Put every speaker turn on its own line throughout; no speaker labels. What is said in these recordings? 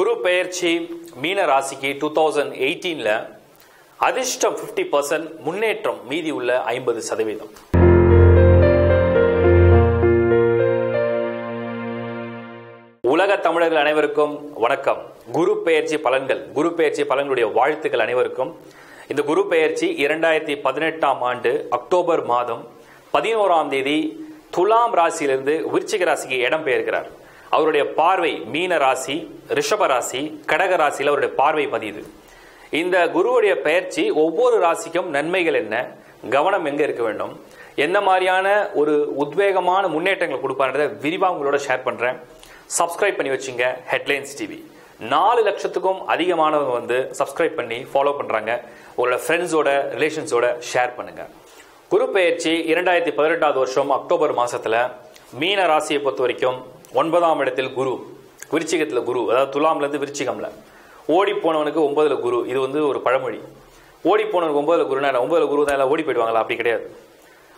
குரு பெயர்ச்சி மீன ராசிக்கு டூ தௌசண்ட் எயிட்டீன்ல அதிர்ஷ்டம் 50% பர்சன்ட் முன்னேற்றம் மீதி உள்ள ஐம்பது சதவீதம். உலக தமிழர்கள் அனைவருக்கும் வணக்கம். குரு பெயர்ச்சி பலன்கள் குரு பெயர்ச்சி பலன்களுடைய வாழ்த்துக்கள் அனைவருக்கும். இந்த குரு பெயர்ச்சி இரண்டாயிரத்தி பதினெட்டாம் ஆண்டு அக்டோபர் மாதம் பதினோராம் தேதி துலாம் ராசியிலிருந்து விருச்சிக ராசிக்கு இடம் பெயர்கிறார். அவருடைய பார்வை மீன ராசி ரிஷப ராசி கடக ராசியில் அவருடைய பார்வை பதியுது. இந்த குருவுடைய பயிற்சி ஒவ்வொரு ராசிக்கும் நன்மைகள் என்ன கவனம் எங்க இருக்க வேண்டும் என்ன மாதிரியான ஒரு உத்வேகமான முன்னேற்றங்களை கொடுப்பான்றதை விரிவாக உங்களோட ஷேர் பண்றேன். சப்ஸ்கிரைப் பண்ணி வச்சுங்க ஹெட்லைன்ஸ் டிவி நாலு லட்சத்துக்கும் அதிகமானவங்க வந்து சப்ஸ்கிரைப் பண்ணி ஃபாலோ பண்றாங்க. உங்களோட ஃப்ரெண்ட்ஸோட ரிலேஷன்ஸோட ஷேர் பண்ணுங்க. குரு பயிற்சி இரண்டாயிரத்தி பதினெட்டாவது வருஷம் அக்டோபர் மாசத்துல மீன ராசியை பொறுத்த வரைக்கும் ஒன்பதாம் இடத்தில் குரு விருச்சிகத்தில் குரு அதாவது துலாம்ல இருந்து விருச்சிகம்ல. ஓடி போனவனுக்கு ஒன்பதுல குரு இது வந்து ஒரு பழமொழி. ஓடி போனவனுக்கு ஒன்பதுல குருனா என்ன? ஒன்பதுல குரு தான் எல்லாம் ஓடி போயிடுவாங்களா? அப்படி கிடையாது.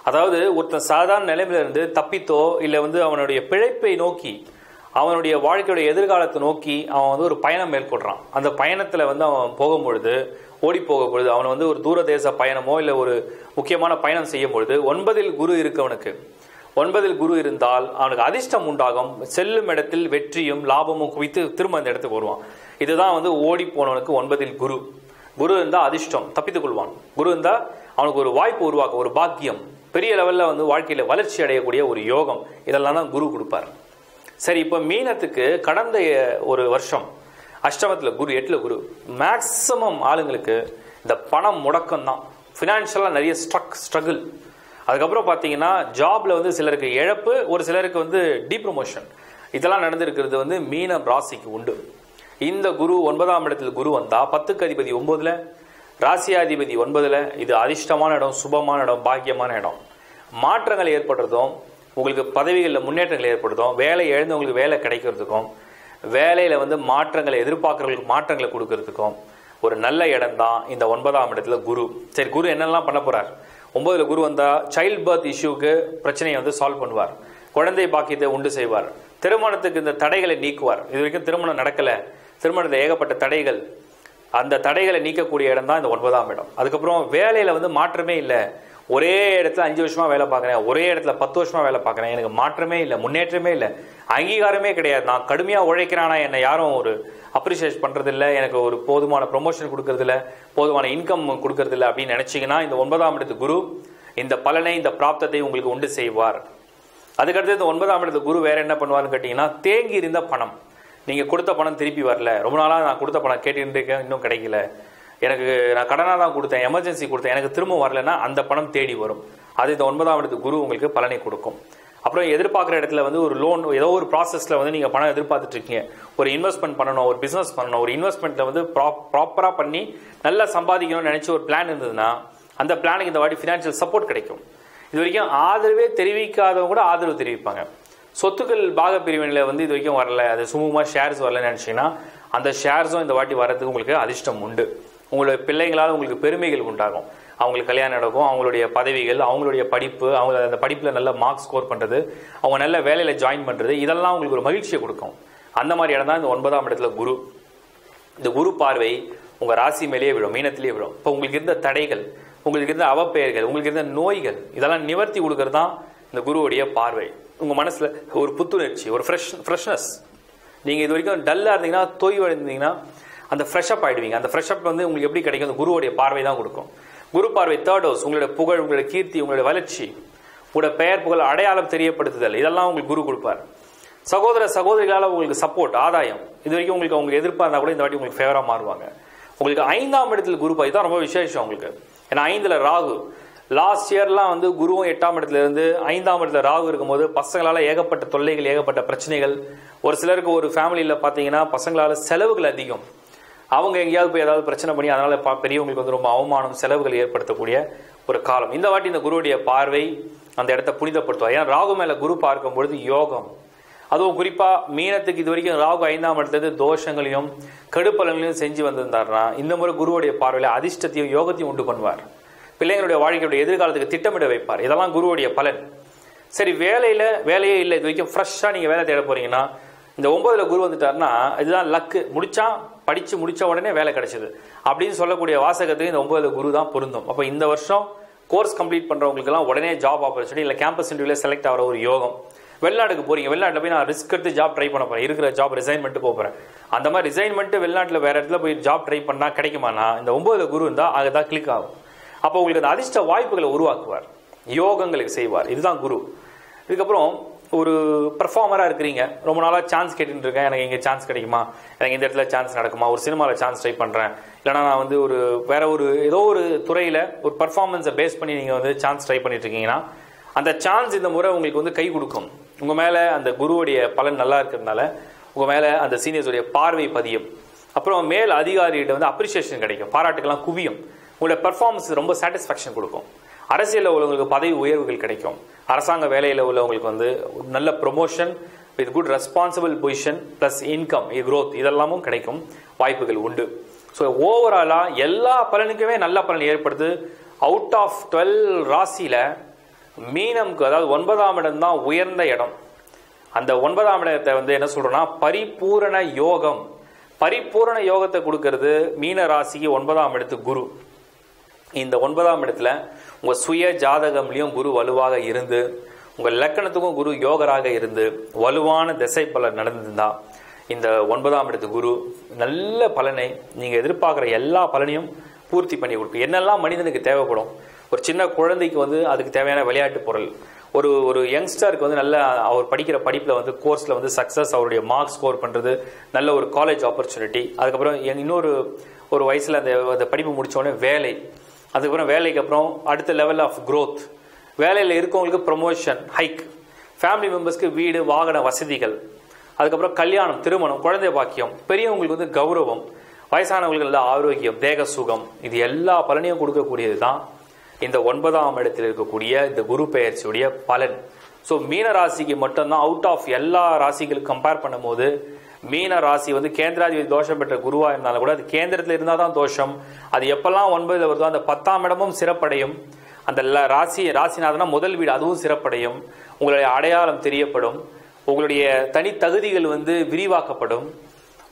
அதாவது ஒருத்தன் சாதாரண நிலைமையில இருந்து தப்பித்தோ இல்லை வந்து அவனுடைய பிழைப்பை நோக்கி அவனுடைய வாழ்க்கையுடைய எதிர்காலத்தை நோக்கி அவன் வந்து ஒரு பயணம் மேற்கொள்றான். அந்த பயணத்துல வந்து அவன் போகும்பொழுது ஓடி போக பொழுது அவன் வந்து ஒரு தூரதேச பயணமோ இல்லை ஒரு முக்கியமான பயணம் செய்யும் பொழுது ஒன்பதில் குரு இருக்கவனுக்கு ஒன்பதில் குரு இருந்தால் அவனுக்கு அதிர்ஷ்டம் உண்டாகும். செல்லும் இடத்தில் வெற்றியும் லாபமும் குவித்து திரும்ப அந்த இடத்துக்கு வருவான். இதுதான் வந்து ஓடி போனவனுக்கு ஒன்பதில் குரு. குரு இருந்தால் அதிர்ஷ்டம் தப்பித்துக் கொள்வான். குரு இருந்தால் அவனுக்கு ஒரு வாய்ப்பு உருவாக்கும் ஒரு பாக்கியம். பெரிய லெவலில் வந்து வாழ்க்கையில் வளர்ச்சி அடையக்கூடிய ஒரு யோகம். இதெல்லாம் தான் குரு கொடுப்பார். சரி இப்போ மீனத்துக்கு கடந்த ஒரு வருஷம் அஷ்டமத்தில் குரு எட்டில் குரு. மேக்சிமம் ஆளுங்களுக்கு இந்த பணம் முடக்கம் தான் ஃபினான்ஷியலாக நிறைய ஸ்ட்ரக் ஸ்ட்ரகிள் அதுக்கப்புறம் பார்த்தீங்கன்னா ஜாப்ல வந்து சிலருக்கு இழப்பு ஒரு சிலருக்கு வந்து டீப்ரமோஷன் இதெல்லாம் நடந்திருக்கிறது வந்து மீனம் ராசிக்கு உண்டு. இந்த குரு ஒன்பதாம் இடத்துல குரு வந்தா பத்துக்கு அதிபதி ஒன்பதுல ராசியாதிபதி ஒன்பதுல இது அதிர்ஷ்டமான இடம் சுபமான இடம் பாக்கியமான இடம். மாற்றங்கள் ஏற்படுறதும் உங்களுக்கு பதவிகளில் முன்னேற்றங்கள் ஏற்படுத்தும் வேலை எழுந்தவங்களுக்கு வேலை கிடைக்கிறதுக்கும் வேலையில் வந்து மாற்றங்களை எதிர்பார்க்குறவங்களுக்கு மாற்றங்களை கொடுக்கறதுக்கும் ஒரு நல்ல இடம் தான் இந்த ஒன்பதாம் இடத்துல குரு. சரி குரு என்னெல்லாம் பண்ண போகிறார் ஒன்பதுல குரு வந்தா சைல்ட் பர்த் இஷ்யூக்கு பிரச்சனையை வந்து சால்வ் பண்ணுவார். குழந்தை பாக்கியத்தை உண்டு செய்வார். திருமணத்துக்கு இந்த தடைகளை நீக்குவார். இது வரைக்கும் திருமணம் நடக்கல. திருமணத்தில் ஏகப்பட்ட தடைகள். அந்த தடைகளை நீக்கக்கூடிய இடம் தான் இந்த ஒன்பதாம் இடம். அதுக்கப்புறம் வேலையில வந்து மாற்றமே இல்லை. ஒரே இடத்துல அஞ்சு வருஷமா வேலை பார்க்குறேன் ஒரே இடத்துல பத்து வருஷமா வேலை பார்க்குறேன். எனக்கு மாற்றமே இல்லை முன்னேற்றமே இல்லை. அங்கீகாரமே கிடையாது. நான் கடுமையாக உழைக்கிறானா என்னை யாரும் ஒரு அப்ரிஷியேட் பண்ணுறதில்ல எனக்கு ஒரு போதுமான ப்ரொமோஷன் கொடுக்கறதில்ல போதுமான இன்கம் கொடுக்கறதில்ல அப்படின்னு நினச்சிங்கன்னா இந்த ஒன்பதாம் இடத்து குரு இந்த பலனை இந்த பிராப்தத்தை உங்களுக்கு உண்டு செய்வார். அதுக்கடுத்து இந்த ஒன்பதாம் இடத்து குரு வேற என்ன பண்ணுவார்னு கேட்டிங்கன்னா தேங்கி இருந்த பணம். நீங்கள் கொடுத்த பணம் திருப்பி வரல. ரொம்ப நாளாக நான் கொடுத்த பணம் கேட்டுட்டு இருக்கேன் இன்னும் கிடைக்கல. எனக்கு நான் கடனாக தான் கொடுத்தேன் எமர்ஜென்சி கொடுத்தேன் எனக்கு திரும்ப வரலன்னா அந்த பணம் தேடி வரும். அது இந்த ஒன்பதாம் இடத்து குரு உங்களுக்கு பலனை கொடுக்கும். அப்புறம் எதிர்பார்க்குற இடத்துல வந்து ஒரு லோன் ஏதோ ஒரு ப்ராசஸில் வந்து நீங்கள் பணம் எதிர்பார்த்துட்டு இருக்கீங்க. ஒரு இன்வெஸ்ட்மெண்ட் பண்ணணும் ஒரு பிஸ்னஸ் பண்ணணும் ஒரு இன்வெஸ்ட்மெண்ட்டில் வந்து ப்ரா ப்ராப்பராக பண்ணி நல்லா சம்பாதிக்கணும்னு நினச்சி ஒரு பிளான் இருந்ததுன்னா அந்த பிளானுக்கு இந்த வாட்டி ஃபினான்ஷியல் சப்போர்ட் கிடைக்கும். இது வரைக்கும் ஆதரவே தெரிவிக்காதவங்க கூட ஆதரவு தெரிவிப்பாங்க. சொத்துக்கள் பாக பிரிவினில் வந்து இது வரைக்கும் வரல அது சுமூகமாக ஷேர்ஸ் வரலன்னு நினச்சிங்கன்னா அந்த ஷேர்ஸும் இந்த வாட்டி வரதுக்கு உங்களுக்கு அதிர்ஷ்டம் உண்டு. உங்களுடைய பிள்ளைங்களால் உங்களுக்கு பெருமைகள் உண்டாகும். அவங்களுக்கு கல்யாணம் நடக்கும் அவங்களுடைய பதவிகள் அவங்களுடைய படிப்பு அவங்க அந்த படிப்பில் நல்ல மார்க் ஸ்கோர் பண்ணுறது அவங்க நல்ல வேலையில் ஜாயின் பண்ணுறது இதெல்லாம் உங்களுக்கு ஒரு மகிழ்ச்சியை கொடுக்கும். அந்த மாதிரி இடம் தான் இந்த ஒன்பதாம் இடத்துல குரு. இந்த குரு பார்வை உங்கள் ராசி மேலேயே விழும் மீனத்திலேயே விழும். இப்போ உங்களுக்கு இருந்த தடைகள் உங்களுக்கு இருந்த அவப்பெயர்கள் உங்களுக்கு இருந்த நோய்கள் இதெல்லாம் நிவர்த்தி கொடுக்கறது தான் இந்த குருவுடைய பார்வை. உங்கள் மனசில் ஒரு புத்துணர்ச்சி ஒரு ஃப்ரெஷ் ஃப்ரெஷ்னஸ் நீங்கள் இது வரைக்கும் டல்லாக இருந்தீங்கன்னா தொய்வடைந்தீங்கன்னா அந்த ஃப்ரெஷ் அப் ஆயிடுவீங்க. அந்த ஃப்ரெஷ்அப் வந்து உங்களுக்கு எப்படி கிடைக்கும்? அந்த குருவுடைய பார்வை தான் கொடுக்கும். குரு பார்வை தேர்ட் ஹவுஸ் உங்களுடைய புகழ் உங்களுடைய கீர்த்தி உங்களுடைய வளர்ச்சி உங்களோட பெயர் புகழ் அடையாளம் தெரியப்படுத்துதல். இதெல்லாம் உங்களுக்கு குரு கொடுப்பார். சகோதர சகோதரிகளால் உங்களுக்கு சப்போர்ட் ஆதாயம். இது வரைக்கும் உங்களுக்கு அவங்க எதிர்ப்பாக இருந்தால் கூட இந்த வாட்டி உங்களுக்கு ஃபேவராக மாறுவாங்க. உங்களுக்கு ஐந்தாம் இடத்துல குரு பாய் தான் ரொம்ப விசேஷம் உங்களுக்கு ஏன்னா ஐந்தில் ராகு. லாஸ்ட் இயர்லாம் வந்து குருவும் எட்டாம் இடத்துல இருந்து ஐந்தாம் இடத்துல ராகு இருக்கும்போது பசங்களால் ஏகப்பட்ட தொல்லைகள் ஏகப்பட்ட பிரச்சனைகள். ஒரு சிலருக்கு ஒரு ஃபேமிலியில் பார்த்தீங்கன்னா பசங்களால் செலவுகள் அதிகம். அவங்க எங்கேயாவது போய் ஏதாவது பிரச்சனை பண்ணி அதனால பா- பெரியவங்களுக்கு வந்து ரொம்ப அவமானம் செலவுகள் ஏற்படுத்தக்கூடிய ஒரு காலம். இந்த வாட்டி இந்த குருவுடைய பார்வை அந்த இடத்த புனிதப்படுத்துவார். ஏன்னா ராகு மேல குரு பார்க்கும் பொழுது யோகம். அதுவும் குறிப்பா மீனத்துக்கு இது வரைக்கும் ராகு ஐந்தாம் இடத்துல தோஷங்களையும் கெடுப்பலங்களையும் செஞ்சு வந்திருந்தாருன்னா இந்த முறை குருவுடைய பார்வையில அதிர்ஷ்டத்தையும் யோகத்தையும் உண்டு பண்ணுவார். பிள்ளைங்களுடைய வாழ்க்கையுடைய எதிர்காலத்துக்கு திட்டமிட வைப்பார். இதெல்லாம் குருவுடைய பலன். சரி வேலையில வேலையே இல்லை. இது வரைக்கும் ஃப்ரெஷ்ஷாக நீங்க வேலை தேட போறீங்கன்னா இந்த ஒன்பதுல குரு வந்துட்டாருன்னா இதுதான் லக்கு. முடிச்சா படிச்சு முடிச்ச உடனே வேலை கிடைச்சது. அப்படின்னு சொல்லக்கூடிய வாசகத்துக்கு இந்த ஒன்பதுல குரு தான் பொருந்தும். அப்போ இந்த வருஷம் கோர்ஸ் கம்ப்ளீட் பண்றவங்களுக்குலாம் உடனே ஜாப் ஆப்பர்ச்சுனிட்டி இல்லை கேம்பஸ் இன்டர்வியூல செலக்ட் ஆகிற ஒரு யோகம். வெளிநாட்டுக்கு போறீங்க. வெளிநாட்டில் போய் நான் ரிஸ்க் எடுத்து ஜாப் ட்ரை பண்ண போறேன். இருக்கிற ஜாப் ரிசைன் பண்ணிட்டு போறேன். அந்த மாதிரி ரிசைன் பண்ணிட்டு வெளிநாட்டில் வேற இடத்துல போய் ஜாப் ட்ரை பண்ணா கிடைக்குமானா இந்த ஒன்பதுல குரு இருந்தா அதுதான் கிளிக் ஆகும். அப்போ உங்களுக்கு அந்த அதிர்ஷ்ட வாய்ப்புகளை உருவாக்குவார். யோகங்களுக்கு செய்வார். இதுதான் குரு. இதுக்கப்புறம் ஒரு பர்ஃபார்மராக இருக்கிறீங்க. ரொம்ப நாளாக சான்ஸ் கேட்டுட்டு இருக்கேன் எனக்கு இங்கே சான்ஸ் கிடைக்குமா? எனக்கு இந்த இடத்துல சான்ஸ் நடக்குமா? ஒரு சினிமாவில் சான்ஸ் ட்ரை பண்ணுறேன் இல்லைனா நான் வந்து ஒரு வேற ஒரு ஏதோ ஒரு துறையில் ஒரு பர்ஃபார்மன்ஸை பேஸ் பண்ணி நீங்கள் வந்து சான்ஸ் ட்ரை பண்ணிட்டு இருக்கீங்கன்னா அந்த சான்ஸ் இந்த முறை உங்களுக்கு வந்து கை கொடுக்கும். உங்கள் மேலே அந்த குருவுடைய பலன் நல்லா இருக்கிறதுனால உங்கள் மேலே அந்த சீனியர்ஸுடைய பார்வை பதியும். அப்புறம் மேல் அதிகாரிகிட்ட வந்து அப்ரிசியேஷன் கிடைக்கும். பாராட்டுக்கெல்லாம் குவியும். உங்களுடைய பர்ஃபார்மன்ஸ் ரொம்ப சாட்டிஸ்ஃபேக்ஷன் கொடுக்கும். அரசியலில் உள்ளவங்களுக்கு பதவி உயர்வுகள் கிடைக்கும். அரசாங்க வேலையில் உள்ளவங்களுக்கு வந்து நல்ல promotion with good responsible position plus income growth இதெல்லாமும் கிடைக்கும். வாய்ப்புகள் உண்டு. ஸோ ஓவராலாக எல்லா பலனுக்குமே நல்ல பலன் ஏற்படுது. அவுட் ஆஃப் டுவெல் ராசியில் மீனம்க்கு அதாவது ஒன்பதாம் இடம் தான் உயர்ந்த இடம். அந்த ஒன்பதாம் இடத்தை வந்து என்ன சொல்கிறோன்னா பரிபூரண யோகம். பரிபூரண யோகத்தை கொடுக்கறது மீன ராசிக்கு ஒன்பதாம் இடத்து குரு. இந்த ஒன்பதாம் இடத்துல உங்கள் சுய ஜாதகம்லையும் குரு வலுவாக இருந்து உங்கள் லக்கணத்துக்கும் குரு யோகராக இருந்து வலுவான திசை பலன் நடந்திருந்தா இந்த ஒன்பதாம் இடத்து குரு நல்ல பலனை நீங்கள் எதிர்பார்க்குற எல்லா பலனையும் பூர்த்தி பண்ணி கொடுக்கும். என்னெல்லாம் மனிதனுக்கு தேவைப்படும்? ஒரு சின்ன குழந்தைக்கு வந்து அதுக்கு தேவையான விளையாட்டு பொருள். ஒரு ஒரு யங்ஸ்டருக்கு வந்து நல்ல அவர் படிக்கிற படிப்பில் வந்து கோர்ஸில் வந்து சக்ஸஸ் அவருடைய மார்க் ஸ்கோர் பண்ணுறது நல்ல ஒரு காலேஜ் ஆப்பர்ச்சுனிட்டி அதுக்கப்புறம் இன்னொரு ஒரு வயசில் அந்த அந்த படிப்பு முடித்தோடனே வேலை. அதுக்கப்புறம் வேலைக்கு அப்புறம் அடுத்த லெவல் ஆஃப் க்ரோத் வேலையில் இருக்கவங்களுக்கு ப்ரொமோஷன் ஹைக் ஃபேமிலி மெம்பர்ஸ்க்கு வீடு வாகன வசதிகள். அதுக்கப்புறம் கல்யாணம் திருமணம் குழந்தை பாக்கியம். பெரியவங்களுக்கு வந்து கௌரவம். வயசானவங்களுக்கு நல்ல ஆரோக்கியம் தேக சுகம். இது எல்லா பலனையும் கொடுக்கக்கூடியது தான் இந்த ஒன்பதாம் இடத்தில் இருக்கக்கூடிய இந்த குரு பெயர்ச்சியுடைய பலன். ஸோ மீன ராசிக்கு மட்டும்தான் அவுட் ஆஃப் எல்லா ராசிகளுக்கும் கம்பேர் பண்ணும்போது மீன ராசி வந்து கேந்திராதிபதி தோஷம் பெற்ற குருவா இருந்தாலும் கூட அது கேந்திரத்தில் இருந்தால் தான் தோஷம். அது எப்பெல்லாம் ஒன்பதுல வருதோ அந்த பத்தாம் இடமும் சிறப்படையும். அந்த ல- ராசி ராசிநாதனா முதல் வீடு அதுவும் சிறப்படையும். உங்களுடைய அடையாளம் தெரியப்படும். உங்களுடைய தனித்தகுதிகள் வந்து விரிவாக்கப்படும்.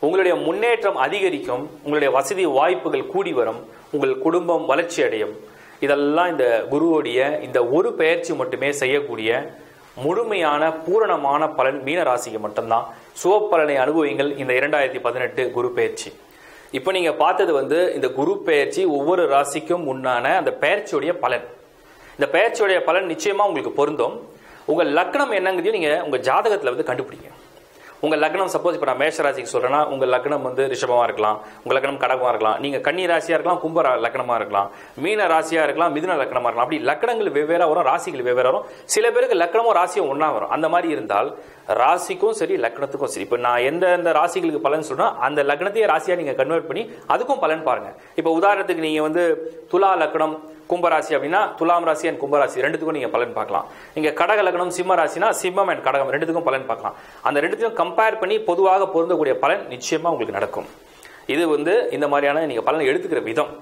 உங்களுடைய முன்னேற்றம் அதிகரிக்கும். உங்களுடைய வசதி வாய்ப்புகள் கூடி வரும். உங்கள் குடும்பம் வளர்ச்சி அடையும். இதெல்லாம் இந்த குருவோடைய இந்த ஒரு பெயர்ச்சி மட்டுமே செய்யக்கூடிய முழுமையான பூரணமான பலன் மீன ராசிக்கு மட்டும்தான். சுவப்பலனை அனுபவிங்கள் இந்த இரண்டாயிரத்தி பதினெட்டு குரு பயிற்சி இப்போ நீங்க பார்த்தது வந்து இந்த குரு பெயர்ச்சி ஒவ்வொரு ராசிக்கும் உண்டான அந்த பெயர்ச்சியுடைய பலன். இந்த பெயர்ச்சியுடைய பலன் நிச்சயமா உங்களுக்கு பொருந்தும். உங்க லக்னம் என்னங்கிறதையும் நீங்க உங்க ஜாதகத்துல வந்து கண்டுபிடிங்க. உங்கள் லக்னம் சப்போஸ் இப்போ நான் மேஷ ராசிக்கு உங்கள் லக்னம் வந்து ரிஷபமாக இருக்கலாம். உங்கள் லக்னம் கடகமாக இருக்கலாம். நீங்கள் கன்னி ராசியாக இருக்கலாம் கும்ப ரா- இருக்கலாம். மீன ராசியாக இருக்கலாம் மிதுன லக்னமாக இருக்கலாம். அப்படி லக்னங்கள் வெவ்வேறாக வரும் ராசிகள் வெவ்வேறு வரும். சில பேருக்கு லக்னமும் ராசியும் ஒன்றா வரும். அந்த மாதிரி இருந்தால் ராசிக்கும் சரி லக்னத்துக்கும் சரி. இப்போ நான் எந்த எந்த ராசிகளுக்கு பலன் சொல்கிறேன் அந்த லக்னத்தையே ராசியாக நீங்கள் கன்வெர்ட் பண்ணி அதுக்கும் பலன் பாருங்கள் இப்போ உதாரணத்துக்கு நீங்கள் வந்து துலா லக்னம் கும்பராசி அப்படின்னா துலாம் ராசி அண்ட் கும்பராசி. ரெண்டுத்துக்கும் நீங்க பலன் பார்க்கலாம். நீங்க கடக லக்னம் சிம்ம ராசினா சிம்மம் அண்ட் கடகம். ரெண்டுத்துக்கும் பலன் பார்க்கலாம். அந்த ரெண்டுத்தையும் கம்பேர் பண்ணி பொதுவாக பொருந்தக்கூடிய பலன் நிச்சயமா உங்களுக்கு நடக்கும். இது வந்து இந்த மாதிரியான நீங்க பலன் எடுத்துக்கிற விதம்.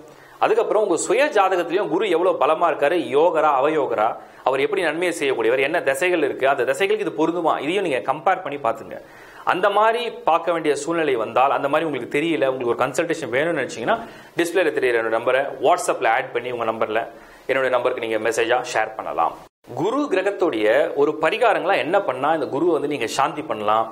அதுக்கப்புறம் உங்க சுய ஜாதகத்திலையும் குரு எவ்வளவு பலமா இருக்காரு? யோகரா அவயோகரா? அவர் எப்படி நன்மையை செய்யக்கூடியவர்? என்ன திசைகள் இருக்கு? அந்த திசைகளுக்கு இது பொருந்துமா? இதையும் நீங்க கம்பேர் பண்ணி பாத்துங்க அந்த மாதிரி பார்க்க வேண்டிய சூழ்நிலை வந்தால் அந்த மாதிரி உங்களுக்கு தெரியல உங்களுக்கு ஒரு கன்சல்டேஷன் வேணும்னு நினச்சிங்கன்னா டிஸ்பிளேல தெரியுற என்னோட நம்பரை வாட்ஸ்அப்பில் ஆட் பண்ணி உங்கள் நம்பரில் என்னோட நம்பருக்கு நீங்கள் மெசேஜாக ஷேர் பண்ணலாம். குரு கிரகத்துடைய ஒரு பரிகாரங்களாக என்ன பண்ணால் இந்த குரு வந்து நீங்கள் சாந்தி பண்ணலாம்.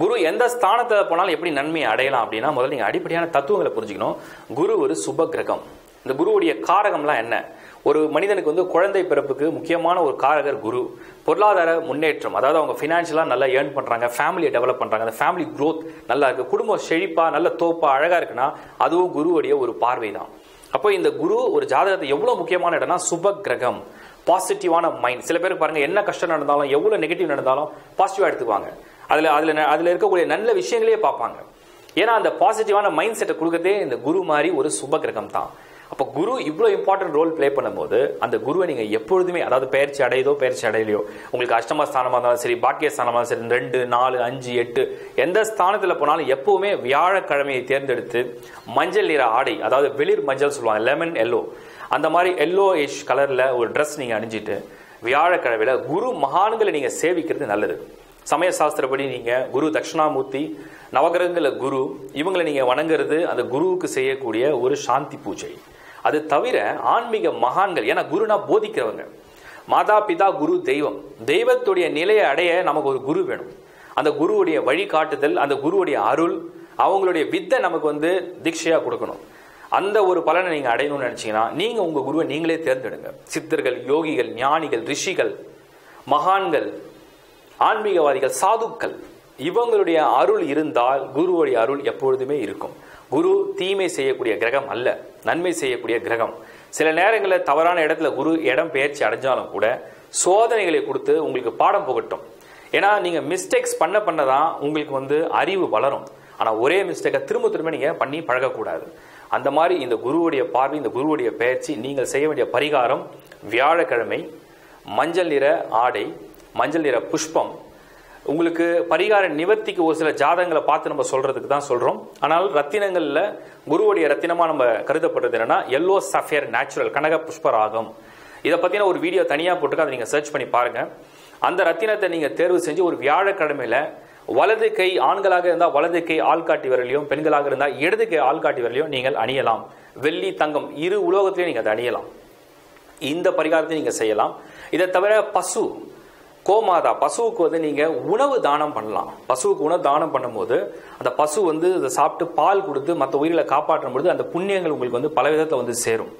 குரு எந்த ஸ்தானத்தில் போனாலும் எப்படி நன்மையை அடையலாம் அப்படின்னா முதல்ல நீங்கள் அடிப்படையான தத்துவங்களை புரிஞ்சுக்கணும். குரு ஒரு சுப கிரகம். இந்த குருவுடைய காரகம்லாம் என்ன? ஒரு மனிதனுக்கு வந்து குழந்தை பிறப்புக்கு முக்கியமான ஒரு காரகர் குரு. பொருளாதார முன்னேற்றம் அதாவது அவங்க ஃபினான்ஷியலாக நல்லா ஏர்ன் பண்ணுறாங்க ஃபேமிலியை டெவலப் பண்ணுறாங்க அந்த ஃபேமிலி க்ரோத் நல்லா இருக்கு. குடும்பம் செழிப்பாக நல்ல தோப்பாக அழகாக இருக்குன்னா அதுவும் குருவுடைய ஒரு பார்வை தான் அப்போ இந்த குரு ஒரு ஜாதகத்தை எவ்வளோ முக்கியமான இடம்னா சுப கிரகம் பாசிட்டிவான மைண்ட் சில பேருக்கு பாருங்கள் என்ன கஷ்டம் நடந்தாலும் எவ்வளோ நெகட்டிவ் நடந்தாலும் பாசிட்டிவாக எடுத்துக்குவாங்க. அதில் அதில் ந- இருக்கக்கூடிய நல்ல விஷயங்களே பார்ப்பாங்க. ஏன்னா அந்த பாசிட்டிவான மைண்ட் செட்டை கொடுக்கறதே இந்த குரு மாதிரி ஒரு சுப கிரகம் தான் அப்போ குரு இவ்வளோ இம்பார்ட்டன்ட் ரோல் ப்ளே பண்ணும்போது அந்த குருவை நீங்கள் எப்பொழுதுமே அதாவது பயிற்சி அடையுதோ பயிற்சி அடையலையோ உங்களுக்கு அஷ்டம ஸ்தானமாக இருந்தாலும் சரி பாக்கிய ஸ்தானமாக இருந்தாலும் சரி ரெண்டு நாலு அஞ்சு எட்டு எந்த ஸ்தானத்தில் போனாலும் எப்பவுமே வியாழக்கிழமையை தேர்ந்தெடுத்து மஞ்சள் நிற ஆடை அதாவது வெளிர் மஞ்சள் சொல்லுவாங்க லெமன் எல்லோ அந்த மாதிரி எல்லோ இஷ் கலரில் ஒரு ட்ரெஸ் நீங்கள் அணிஞ்சிட்டு வியாழக்கிழமையில் குரு மகான்களை நீங்கள் சேவிக்கிறது நல்லது. சமய சாஸ்திரப்படி நீங்கள் குரு தட்சிணாமூர்த்தி நவகிரகங்கள குரு இவங்களை நீங்கள் வணங்குறது அந்த குருவுக்கு செய்யக்கூடிய ஒரு சாந்தி பூஜை. அது தவிர ஆன்மீக மகான்கள் ஏன்னா குருனா போதிக்கிறவங்க. மாதா பிதா குரு தெய்வம். தெய்வத்துடைய நிலையை அடைய நமக்கு ஒரு குரு வேணும். அந்த குருவுடைய வழிகாட்டுதல் அந்த குருவுடைய அருள் அவங்களுடைய வித்தை நமக்கு வந்து தீட்சையா கொடுக்கணும். அந்த ஒரு பலனை நீங்க அடையணும்னு நினைச்சீங்கன்னா நீங்க உங்க குருவை நீங்களே தேர்ந்தெடுங்க. சித்தர்கள் யோகிகள் ஞானிகள் ரிஷிகள் மகான்கள் ஆன்மீகவாதிகள் சாதுக்கள் இவங்களுடைய அருள் இருந்தால் குருவுடைய அருள் எப்பொழுதுமே இருக்கும். குரு தீமை செய்யக்கூடிய கிரகம் அல்ல நன்மை செய்யக்கூடிய கிரகம். சில நேரங்களில் தவறான இடத்துல குரு இடம் பெயர்ச்சி அடைஞ்சாலும் கூட சோதனைகளை கொடுத்து உங்களுக்கு பாடம் புகட்டும். ஏன்னா நீங்கள் மிஸ்டேக்ஸ் பண்ண பண்ண தான் உங்களுக்கு வந்து அறிவு வளரும். ஆனால் ஒரே மிஸ்டேக்கை திரும்ப திரும்ப நீங்கள் பண்ணி பழகக்கூடாது. அந்த மாதிரி இந்த குருவுடைய பார்வை இந்த குருவுடைய பயிற்சி நீங்கள் செய்ய வேண்டிய பரிகாரம் வியாழக்கிழமை மஞ்சள் நிற ஆடை மஞ்சள் நிற புஷ்பம் உங்களுக்கு பரிகார நிவர்த்திக்கு ஒரு சில ஜாதகங்களை பார்த்து நம்ம சொல்றதுக்கு தான் சொல்றோம். ஆனால் ரத்தினங்கள்ல குருவுடைய ரத்தினமா நம்ம கருதப்படுறது என்னன்னா எல்லோ சஃபியர் நேச்சுரல் கனக புஷ்பராகம். இதை பத்தின ஒரு வீடியோ தனியா போட்டுக்க அதை நீங்க சர்ச் பண்ணி பாருங்க. அந்த ரத்தினத்தை நீங்க தேர்வு செஞ்சு ஒரு வியாழக்கிழமையில வலது கை ஆண்களாக இருந்தால் வலது கை ஆள்காட்டி விரலையும் பெண்களாக இருந்தால் இடது கை ஆள்காட்டி விரலையும் நீங்கள் அணியலாம். வெள்ளி தங்கம் இரு உலோகத்திலையும் நீங்க அதை அணியலாம். இந்த பரிகாரத்தை நீங்க செய்யலாம். இதை தவிர பசு கோமாதா பசுவுக்கு வந்து நீங்க உணவு தானம் பண்ணலாம். பசுவுக்கு உணவு தானம் பண்ணும்போது அந்த பசு வந்து அதை சாப்பிட்டு பால் கொடுத்து மற்ற உயிர்களை காப்பாற்றும் பொழுது அந்த புண்ணியங்கள் உங்களுக்கு வந்து பல விதத்தில் வந்து சேரும்.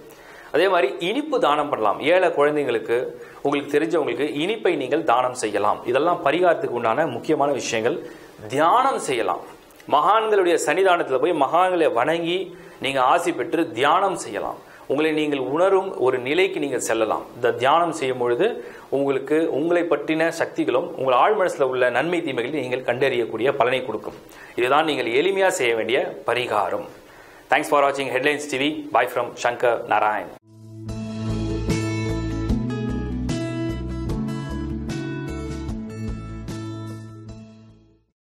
அதே மாதிரி இனிப்பு தானம் பண்ணலாம். ஏழை குழந்தைங்களுக்கு உங்களுக்கு தெரிஞ்சவங்களுக்கு இனிப்பை நீங்கள் தானம் செய்யலாம். இதெல்லாம் பரிகாரத்துக்கு உண்டான முக்கியமான விஷயங்கள். தியானம் செய்யலாம். மகான்களுடைய சன்னிதானத்தில் போய் மகான்களை வணங்கி நீங்கள் ஆசி பெற்று தியானம் செய்யலாம். உங்களை நீங்கள் உணரும் ஒரு நிலைக்கு நீங்கள் செல்லலாம். இந்த தியானம் செய்யும் பொழுது உங்களுக்கு உங்களை பற்றின சக்திகளும் உங்கள் ஆழ் மனசில் உள்ள நன்மை தீமைகளையும் நீங்கள் கண்டறியக்கூடிய பலனை கொடுக்கும். இதுதான் நீங்கள் எளிமையாக செய்ய வேண்டிய பரிகாரம். தேங்க்ஸ் ஃபார் வாட்சிங் headlines TV bye from Sankar Narayan